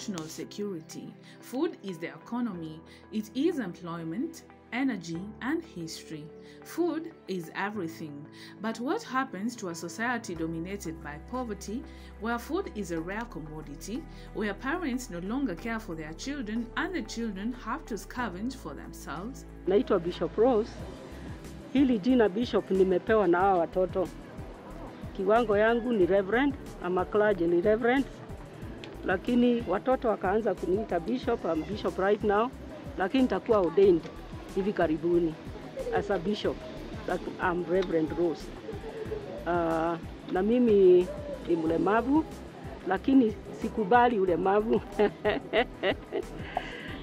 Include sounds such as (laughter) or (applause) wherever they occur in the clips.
national security. Food is the economy. It is employment, energy, and history. Food is everything. But what happens to a society dominated by poverty, where food is a rare commodity, where parents no longer care for their children and the children have to scavenge for themselves? Naitwa Bishop Rose. Hili jina Bishop nimepewa na hawa watoto. Kiwango yangu ni Reverend, ama clergy ni Reverend, lakini watoto wakaanza kuniita Bishop. I'm Bishop right now, lakini nitakuwa ordained hivi karibuni as a bishop. I'm Reverend Rose. Uh, na mimi ni mlemavu lakini sikubali ulemavu. (laughs)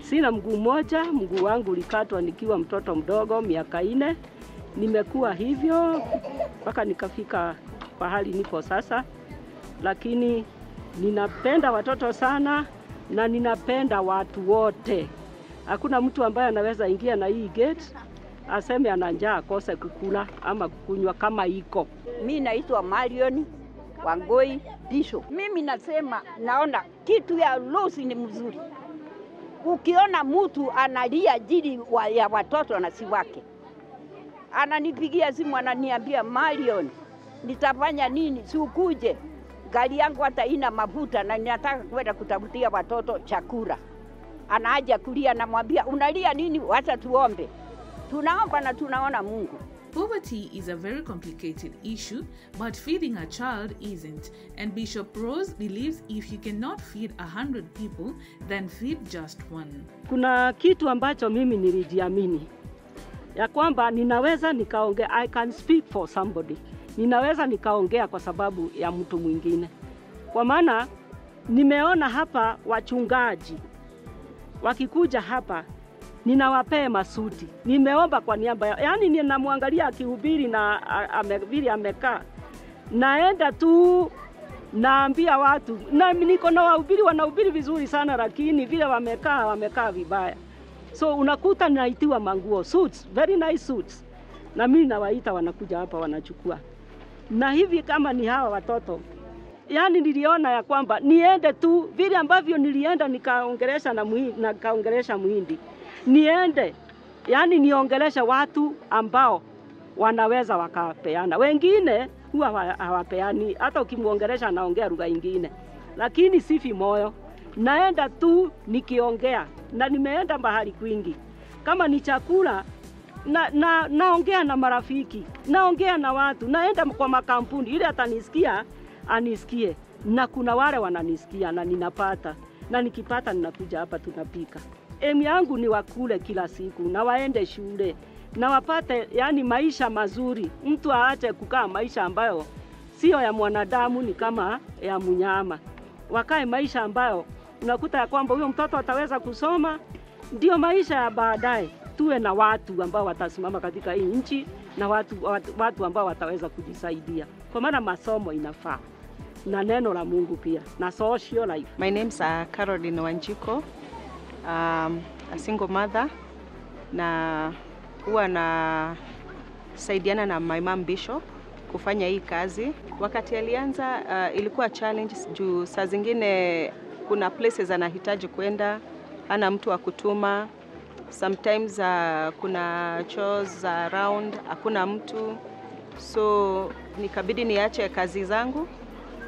Sina mguu mmoja, mguu wangu ulikatwa nikiwa mtoto mdogo miaka ine. Nimekuwa hivyo mpaka nikafika pahali nipo sasa, lakini ninapenda watoto sana na ninapenda watu wote. Hakuna mtu ambaye anaweza ingia na hii gate aseme ana njaa akose kukula ama kukunywa kama iko. Mi naitwa Marion Wangoi Bisho. Mimi nasema naona kitu ya Lucy ni mzuri. Ukiona mtu analia ajili wa, ya watoto na si wake, ananipigia simu ananiambia, Marion, nitafanya nini? Si ukuje, gari yangu hata ina mafuta na ninataka kwenda kutafutia watoto chakula. Anaaja kulia, namwambia unalia nini? Wacha tuombe. Tunaomba na tunaona Mungu. Poverty is a very complicated issue, but feeding a child isn't. And Bishop Rose believes if you cannot feed a hundred people, then feed just one. Kuna kitu ambacho mimi nilijiamini ya kwamba ninaweza nikaongea, I can speak for somebody, ninaweza nikaongea kwa sababu ya mtu mwingine, kwa maana nimeona hapa wachungaji. Wakikuja hapa ninawapee masuti. Nimeomba kwa niaba yao, yani ninamwangalia akihubiri na vile amekaa, naenda tu naambia watu. Na niko na wahubiri wanahubiri vizuri sana, lakini vile wamekaa wamekaa vibaya. So unakuta naitiwa manguo. Suits, very nice suits, na mimi nawaita wanakuja hapa wanachukua, na hivi kama ni hawa watoto. Yani niliona ya kwamba niende tu vile ambavyo nilienda nikaongelesha na muhindi, nikaongelesha muhindi. Niende yani niongelesha watu ambao wanaweza wakapeana. Wengine huwa hawapeani, hata ukimwongelesha anaongea lugha ingine, lakini sifi moyo, naenda tu nikiongea, na nimeenda mahali kwingi, kama ni chakula na, na, naongea na marafiki, naongea na watu, naenda kwa makampuni ili atanisikia anisikie, na kuna wale wananisikia na ninapata, na nikipata ninakuja hapa tunapika. Emu yangu ni wakule kila siku na waende shule na wapate yani maisha mazuri, mtu aache kukaa maisha ambayo sio ya mwanadamu, ni kama ya mnyama. Wakae maisha ambayo unakuta ya kwamba huyo mtoto ataweza kusoma, ndio maisha ya baadaye. Tuwe na watu ambao watasimama katika hii nchi na watu, watu, watu ambao wataweza kujisaidia, kwa maana masomo inafaa na neno la Mungu pia na social life. My name's uh, Caroline Wanjiko. Um, a single mother na huwa na saidiana na my mom Bishop kufanya hii kazi. Wakati alianza uh, ilikuwa challenge juu saa zingine kuna places anahitaji kwenda, ana mtu wa kutuma. Sometimes uh, kuna chores around, hakuna mtu, so nikabidi niache kazi zangu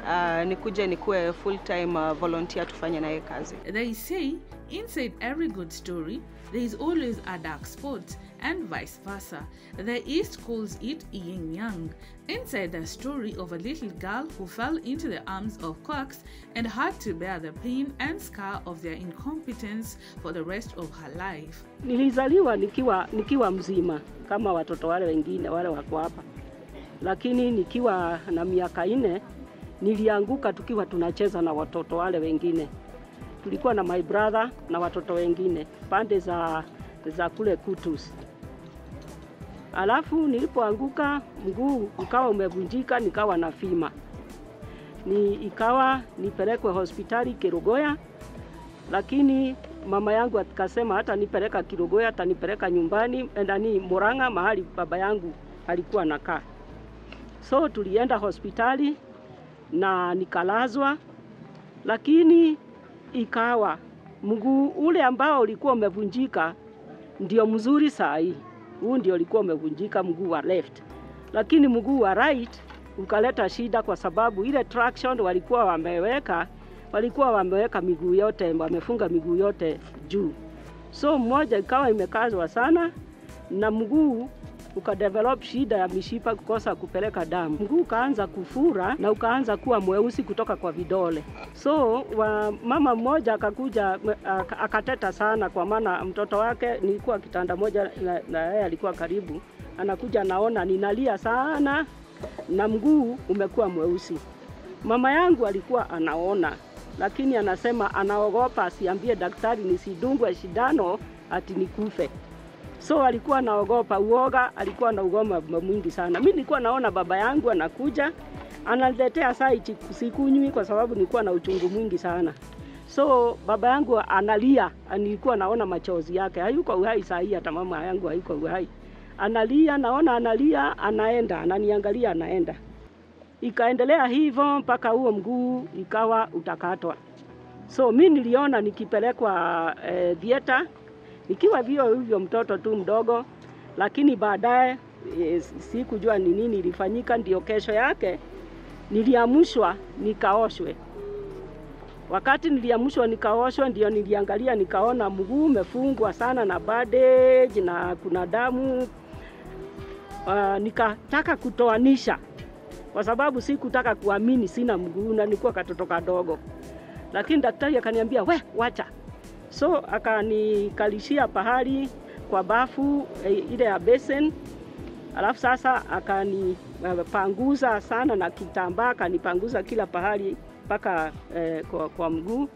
uh, nikuje nikuwe full time uh, volunteer tufanye naye kazi. They say inside every good story, there is always a dark spot, and vice versa. The East calls it yin yang. Inside the story of a little girl who fell into the arms of quacks and had to bear the pain and scar of their incompetence for the rest of her life. Nilizaliwa nikiwa, nikiwa mzima kama watoto wale wengine wale wako hapa, lakini nikiwa na miaka nne nilianguka tukiwa tunacheza na watoto wale wengine. Tulikuwa na my brother na watoto wengine pande za, za kule Kutus. Alafu nilipoanguka mguu ukawa umevunjika, nikawa na fima ni ikawa nipelekwe hospitali Kirugoya, lakini mama yangu akasema hata nipeleka Kirugoya, atanipeleka nyumbani ndani Murang'a, mahali baba yangu alikuwa nakaa. So tulienda hospitali na nikalazwa, lakini ikawa. Mguu ule ambao ulikuwa umevunjika ndio mzuri saa hii. Huu ndio ulikuwa umevunjika mguu wa left, lakini mguu wa right ukaleta shida, kwa sababu ile traction walikuwa wameweka walikuwa wameweka miguu yote, wamefunga miguu yote juu, so mmoja ikawa imekazwa sana na mguu ukadevelop shida ya mishipa kukosa kupeleka damu. Mguu ukaanza kufura na ukaanza kuwa mweusi kutoka kwa vidole. So wa mama mmoja akakuja akateta sana, kwa maana mtoto wake nilikuwa kitanda moja na, yeye alikuwa karibu, anakuja naona ninalia sana na mguu umekuwa mweusi. Mama yangu alikuwa anaona, lakini anasema anaogopa asiambie daktari nisidungwe shindano ati nikufe so alikuwa anaogopa uoga, alikuwa na ugoma mwingi sana. Mi nilikuwa naona baba yangu anakuja analetea sai sikunywi kwa sababu nilikuwa na uchungu mwingi sana. So baba yangu analia, nilikuwa naona machozi yake, hayuko uhai saa hii, hata mama yangu hayuko uhai. Analia, naona analia, anaenda, ananiangalia, anaenda. Ikaendelea hivyo mpaka huo mguu ikawa utakatwa. So mi niliona nikipelekwa eh, theater nikiwa vio hivyo mtoto tu mdogo, lakini baadaye e, sikujua ni nini ilifanyika. Ndio kesho yake niliamshwa nikaoshwe. Wakati niliamshwa nikaoshwa, ndio niliangalia nikaona mguu umefungwa sana na bandage na kuna damu. Uh, nikataka kutoanisha kwa sababu sikutaka kuamini sina mguu na nilikuwa katoto kadogo, lakini daktari akaniambia we, wacha so akanikalishia pahali kwa bafu e, ile ya basin, alafu sasa akanipanguza sana na kitambaa, akanipanguza kila pahali mpaka eh, kwa, kwa mguu,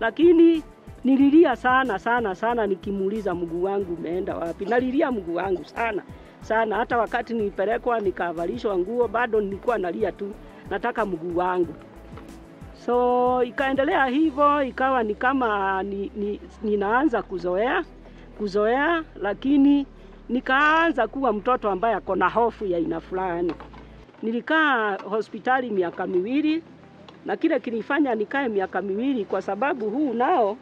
lakini nililia sana sana sana nikimuuliza mguu wangu umeenda wapi. Nalilia mguu wangu sana sana, hata wakati nilipelekwa nikavalishwa nguo bado nilikuwa nalia tu, nataka mguu wangu. So ikaendelea hivyo, ikawa ni kama ni, ni, ninaanza kuzoea kuzoea, lakini nikaanza kuwa mtoto ambaye ako na hofu ya aina fulani. Nilikaa hospitali miaka miwili, na kile kilifanya nikae miaka miwili kwa sababu huu nao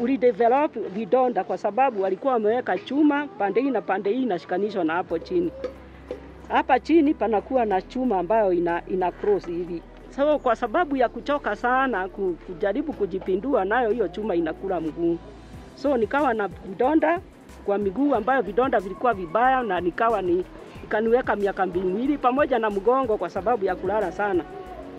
ulidevelop vidonda, kwa sababu walikuwa wameweka chuma pande hii na pande hii inashikanishwa na hapo chini. Hapa chini panakuwa na chuma ambayo ina, ina cross hivi So kwa sababu ya kuchoka sana kujaribu kujipindua, nayo hiyo chuma inakula mguu. So nikawa na vidonda kwa miguu ambayo vidonda vilikuwa vibaya, na nikawa ni ikaniweka miaka mbili pamoja na mgongo kwa sababu ya kulala sana,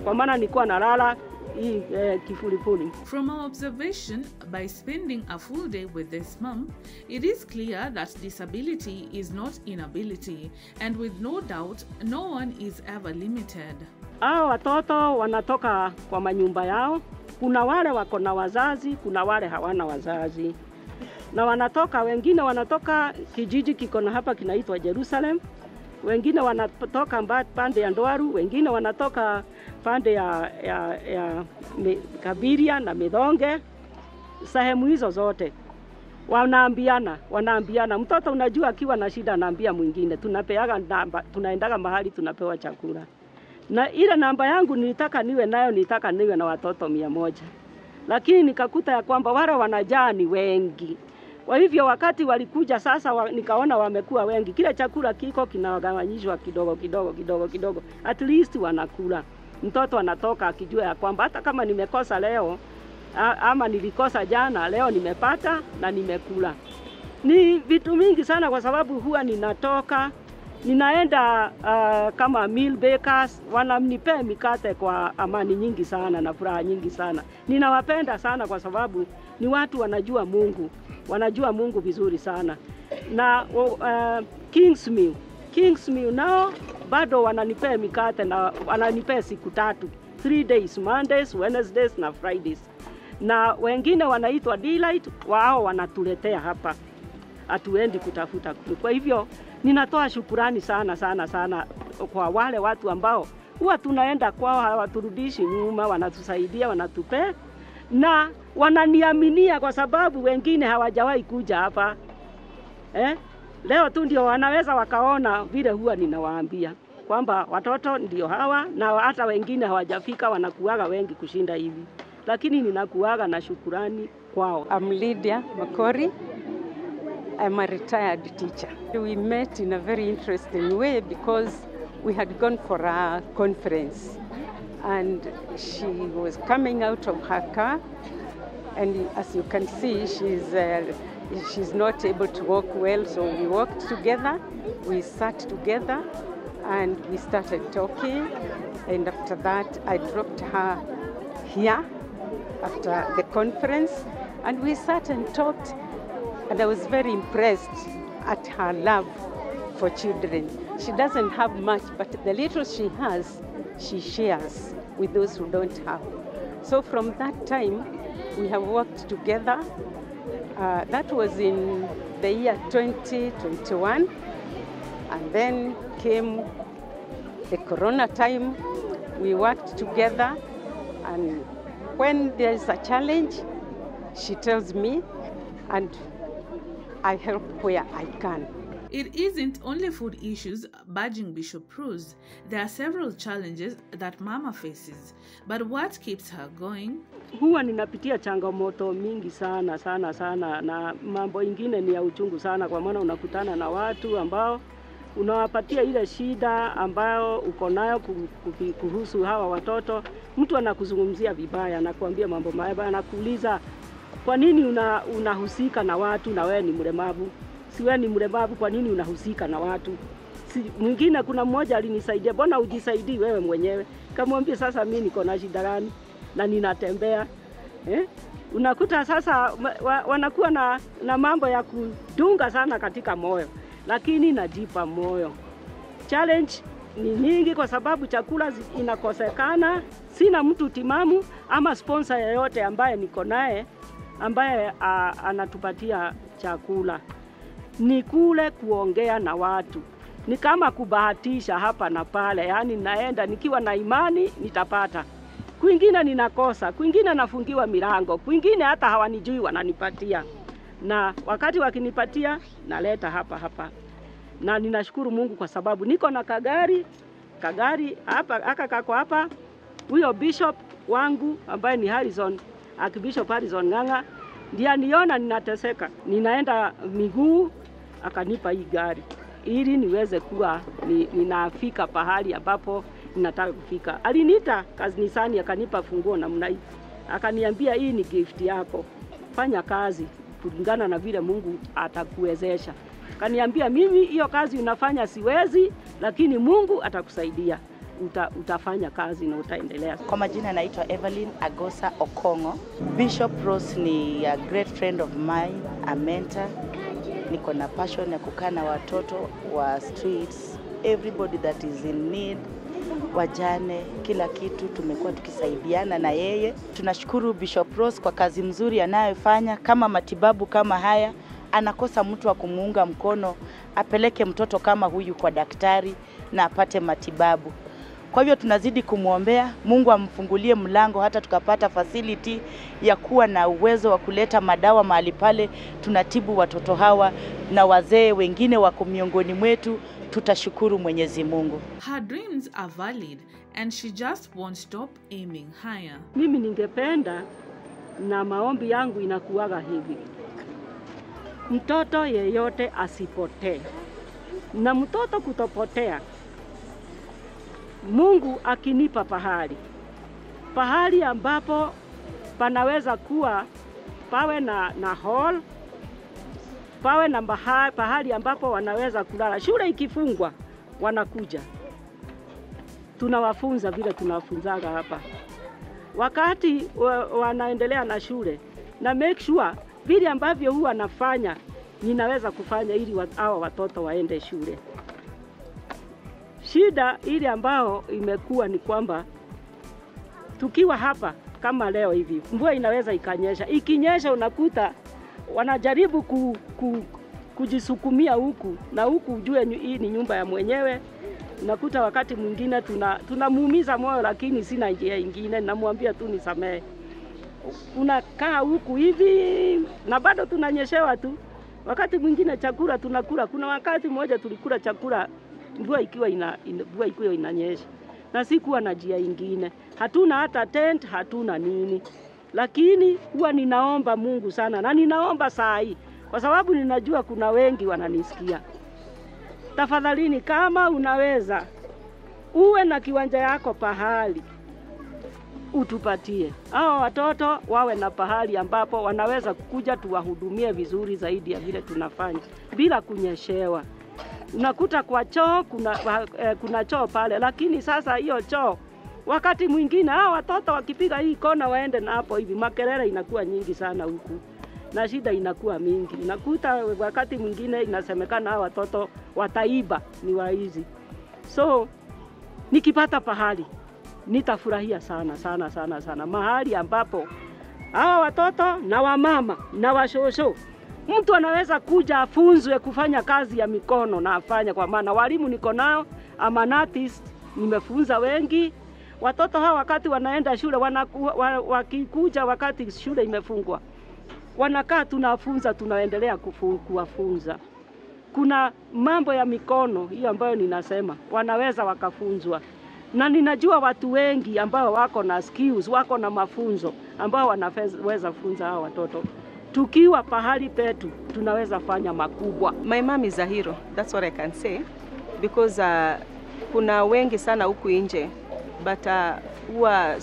kwa maana nilikuwa nalala hii eh, kifulifuli. From our observation, by spending a full day with this mom, it is clear that disability is not inability, and with no doubt, no one is ever limited. Hao watoto wanatoka kwa manyumba yao. Kuna wale wako na wazazi, kuna wale hawana wazazi, na wanatoka wengine wanatoka kijiji kiko na hapa kinaitwa Jerusalem, wengine wanatoka pande ya Ndwaru, wengine wanatoka pande ya, ya, ya Kabiria na Midhonge, sehemu hizo zote. Wanaambiana wanaambiana. Mtoto unajua, akiwa na shida anaambia mwingine, tunapeaga namba, tunaendaga mahali tunapewa chakula na ile namba yangu nilitaka niwe nayo, nilitaka niwe na watoto mia moja, lakini nikakuta ya kwamba wale wanajaa ni wengi. Kwa hivyo wakati walikuja sasa wa, nikaona wamekuwa wengi, kile chakula kiko kinagawanyishwa kidogo kidogo kidogo kidogo, at least wanakula. Mtoto anatoka akijua ya kwamba hata kama nimekosa leo ama nilikosa jana, leo nimepata na nimekula. Ni vitu mingi sana, kwa sababu huwa ninatoka ninaenda uh, kama meal bakers wananipea mikate kwa amani nyingi sana na furaha nyingi sana. Ninawapenda sana kwa sababu ni watu wanajua Mungu, wanajua Mungu vizuri sana. Na uh, Kingsmill Kingsmill nao bado wananipea mikate na wananipea siku tatu, three days, Mondays, Wednesdays na Fridays, na wengine wanaitwa Delight, wao wanatuletea hapa, hatuendi kutafuta. Kwa hivyo ninatoa shukurani sana sana sana kwa wale watu ambao huwa tunaenda kwao, hawaturudishi nyuma, wanatusaidia, wanatupea na wananiaminia kwa sababu wengine hawajawahi kuja hapa eh? Leo tu ndio wanaweza wakaona vile huwa ninawaambia kwamba watoto ndio hawa, na hata wengine hawajafika wanakuaga wengi kushinda hivi, lakini ninakuaga na shukurani kwao. I'm Lydia Makori. I'm a retired teacher. We met in a very interesting way because we had gone for a conference. And she was coming out of her car and as you can see she's uh, she's not able to walk well. So we walked together we sat together and we started talking. And after that I dropped her here after the conference. And we sat and talked and I was very impressed at her love for children. She doesn't have much, but the little she has, she shares with those who don't have. So from that time, we have worked together. Uh, that was in the year 2021, and then came the corona time. We worked together, and when there is a challenge, she tells me, and I help where I can. It isn't only food issues badging Bishop proves. There are several challenges that Mama faces. But what keeps her going? Huwa ninapitia changamoto mingi sana sana sana, na mambo ingine ni ya uchungu sana, kwa maana unakutana na watu ambao unawapatia ile shida ambayo uko nayo ku- ku- kuhusu hawa watoto. Mtu anakuzungumzia vibaya, anakuambia mambo mabaya, anakuuliza kwa nini una, unahusika na watu na wewe ni mlemavu? Si wewe ni mlemavu, kwa nini unahusika na watu? Si, mwingine kuna mmoja alinisaidia, mbona ujisaidii wewe mwenyewe? Kamwambia sasa mimi niko na shida gani na ninatembea eh? Unakuta sasa wa, wanakuwa na, na mambo ya kudunga sana katika moyo, lakini najipa moyo. Challenge ni nyingi kwa sababu chakula inakosekana. Sina mtu timamu ama sponsor yeyote ambaye niko naye ambaye a, anatupatia chakula. Ni kule kuongea na watu, ni kama kubahatisha hapa na pale, yaani naenda nikiwa na imani nitapata, kwingine ninakosa, kwingine nafungiwa milango, kwingine hata hawanijui wananipatia, na wakati wakinipatia naleta hapa hapa. Na ninashukuru Mungu kwa sababu niko na kagari. Kagari hapa aka kako hapa. Huyo bishop wangu ambaye ni Harrison Archbishop Harrison Ng'ang'a ndiye aniona ninateseka, ninaenda miguu, akanipa hii gari ili niweze kuwa ni, ninafika pahali ambapo ninataka kufika. Aliniita kanisani akanipa funguo namna hii, akaniambia hii ni gift yako, fanya kazi kulingana na vile Mungu atakuwezesha. Kaniambia mimi hiyo kazi unafanya siwezi, lakini Mungu atakusaidia. Uta, utafanya kazi na utaendelea. Kwa majina naitwa Evelyn Agosa Okongo. Bishop Rose ni a great friend of mine, a mentor. Niko na passion ya kukaa na watoto wa streets, everybody that is in need, wajane, kila kitu tumekuwa tukisaidiana na yeye. Tunashukuru Bishop Rose kwa kazi mzuri anayofanya, kama matibabu kama haya anakosa mtu wa kumuunga mkono apeleke mtoto kama huyu kwa daktari na apate matibabu. Kwa hivyo tunazidi kumwombea Mungu amfungulie mlango hata tukapata facility ya kuwa na uwezo wa kuleta madawa mahali pale tunatibu watoto hawa na wazee wengine wako miongoni mwetu, tutashukuru Mwenyezi Mungu. Her dreams are valid and she just won't stop aiming higher. Mimi ningependa na maombi yangu inakuwaga hivi, mtoto yeyote asipotee, na mtoto kutopotea, Mungu akinipa pahali pahali ambapo panaweza kuwa pawe na, na hall pawe na mahali, pahali ambapo wanaweza kulala. Shule ikifungwa wanakuja, tunawafunza vile tunawafunzaga hapa wakati wa, wanaendelea na shule na make sure vile ambavyo huwa nafanya ninaweza kufanya ili wa- hawa watoto waende shule. Shida ile ambao imekuwa ni kwamba tukiwa hapa kama leo hivi, mvua inaweza ikanyesha. Ikinyesha unakuta wanajaribu ku, ku, kujisukumia huku na huku, ujue hii ni nyumba ya mwenyewe. Unakuta wakati mwingine tunamuumiza tuna moyo, lakini sina njia ingine, namwambia tu nisamehe. Unakaa huku hivi na bado tunanyeshewa tu. Wakati mwingine chakula tunakula, kuna wakati mmoja tulikula chakula mvua ikiwa ina, mvua ikiwa inanyesha na sikuwa na njia ingine, hatuna hata tent, hatuna nini. lakini huwa ninaomba Mungu sana na ninaomba saa hii kwa sababu ninajua kuna wengi wananisikia. Tafadhalini, kama unaweza uwe na kiwanja yako pahali utupatie hao watoto wawe na pahali ambapo wanaweza kuja tuwahudumie vizuri zaidi ya vile tunafanya bila kunyeshewa. Unakuta kwa choo kuna, eh, kuna choo pale, lakini sasa hiyo choo wakati mwingine hao watoto wakipiga hii kona waende na hapo hivi, makelele inakuwa nyingi sana huku na shida inakuwa mingi. Nakuta wakati mwingine inasemekana hao watoto wataiba, ni waizi. So nikipata pahali nitafurahia sana sana sana sana, mahali ambapo hawa watoto na wamama na washosho mtu anaweza kuja afunzwe kufanya kazi ya mikono na afanya, kwa maana walimu niko nao, ama artist, nimefunza wengi watoto hawa. Wakati wanaenda shule wanaku, wa, wakikuja wakati shule imefungwa, wanakaa tunafunza, tunaendelea kuwafunza. Kuna mambo ya mikono hiyo ambayo ninasema wanaweza wakafunzwa, na ninajua watu wengi ambao wako na skills, wako na mafunzo ambao wanaweza funza hao watoto. Tukiwa pahali petu tunaweza fanya makubwa. My mom is a hero. That's what I can say because uh, kuna wengi sana huku nje but uh, huwa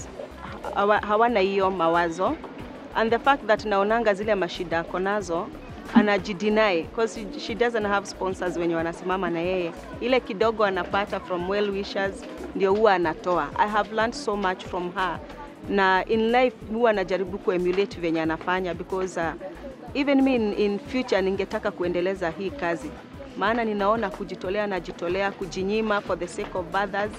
hawa- hawana hiyo mawazo and the fact that naonanga zile mashida ako nazo anajideny because she, she doesn't have sponsors wenye wanasimama na yeye. Ile kidogo anapata from well wishers ndio huwa anatoa. I have learned so much from her na in life huwa najaribu kuemulate venye anafanya because uh, even me in, in future ningetaka kuendeleza hii kazi, maana ninaona kujitolea, najitolea kujinyima for the sake of others,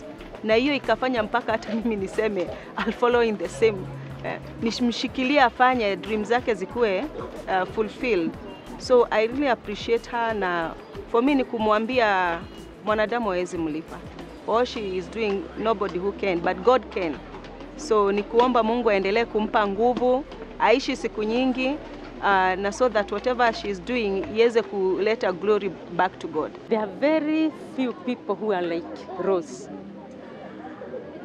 na hiyo ikafanya mpaka hata (laughs) mimi niseme I'll follow in the same eh, nishimshikilia afanye dream zake zikuwe uh, fulfilled. So I really appreciate her, na for me ni kumwambia mwanadamu hawezi mlipa. All she is doing nobody who can but God can. So ni kuomba Mungu aendelee kumpa nguvu, aishi siku nyingi uh, na so that whatever she is doing iweze kuleta glory back to God. There are very few people who are like Rose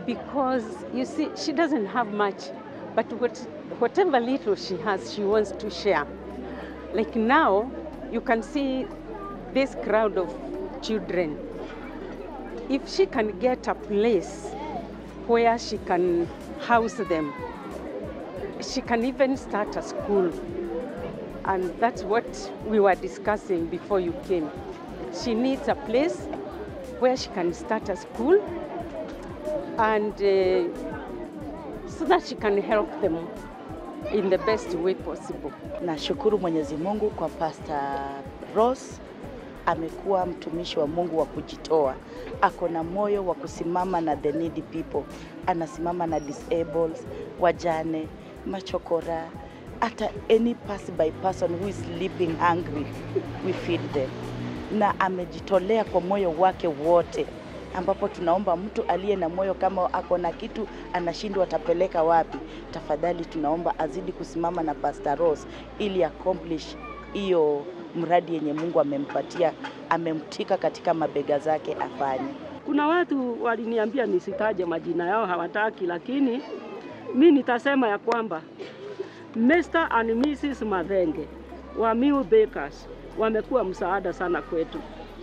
because you see, she doesn't have much, but what, whatever little she has, she wants to share. Like now, you can see this crowd of children. If she can get a place where she can house them, she can even start a school. And that's what we were discussing before you came. She needs a place where she can start a school and uh, so that she can help them in the best way possible. Nashukuru Mwenyezi Mungu kwa Pastor Rose, amekuwa mtumishi wa Mungu wa kujitoa, ako na moyo wa kusimama na the needy people, anasimama na disabled, wajane, machokora, hata any pass by person who is sleeping hungry, (laughs) we feed them, na amejitolea kwa moyo wake wote ambapo tunaomba mtu aliye na moyo kama ako na kitu anashindwa atapeleka wapi, tafadhali tunaomba azidi kusimama na Pastor Rose ili accomplish hiyo mradi yenye Mungu amempatia, amemtika katika mabega zake afanye. Kuna watu waliniambia nisitaje majina yao, hawataki, lakini mi nitasema ya kwamba Mr. and Mrs. Madhenge wa Miu Bakers wamekuwa msaada sana kwetu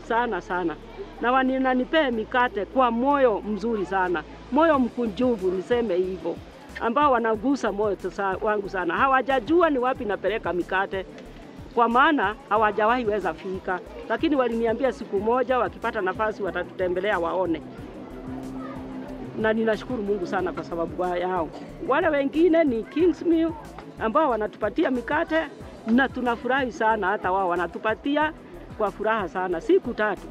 sana sana, na wananipea mikate kwa moyo mzuri sana, moyo mkunjuvu, niseme hivyo, ambao wanagusa moyo wangu sana. Hawajajua ni wapi napeleka mikate kwa maana hawajawahi weza fika, lakini waliniambia siku moja wakipata nafasi watatutembelea waone, na ninashukuru Mungu sana kwa sababu yao. Wale wengine ni Kingsmill ambao wanatupatia mikate na tunafurahi sana, hata wao wanatupatia kwa furaha sana siku tatu,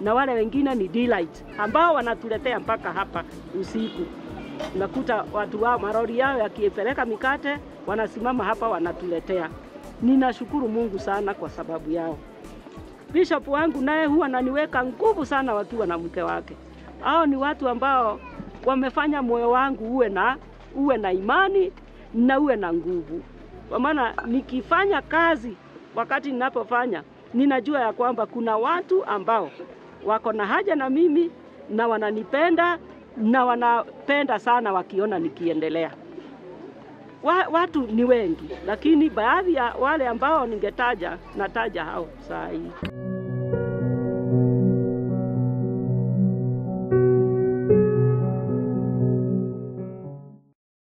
na wale wengine ni Delight ambao wanatuletea mpaka hapa usiku. nakuta watu wao marori yao yakipeleka mikate wanasimama hapa wanatuletea. Ninashukuru Mungu sana kwa sababu yao. Bishop wangu naye huwa ananiweka nguvu sana wakiwa na mke wake. Hao ni watu ambao wamefanya moyo wangu uwe na uwe na imani na uwe na nguvu, kwa maana nikifanya kazi, wakati ninapofanya, ninajua ya kwamba kuna watu ambao wako na haja na mimi na wananipenda na wanapenda sana wakiona nikiendelea. Wa, watu ni wengi, lakini baadhi ya wale ambao ningetaja nataja hao saa hii.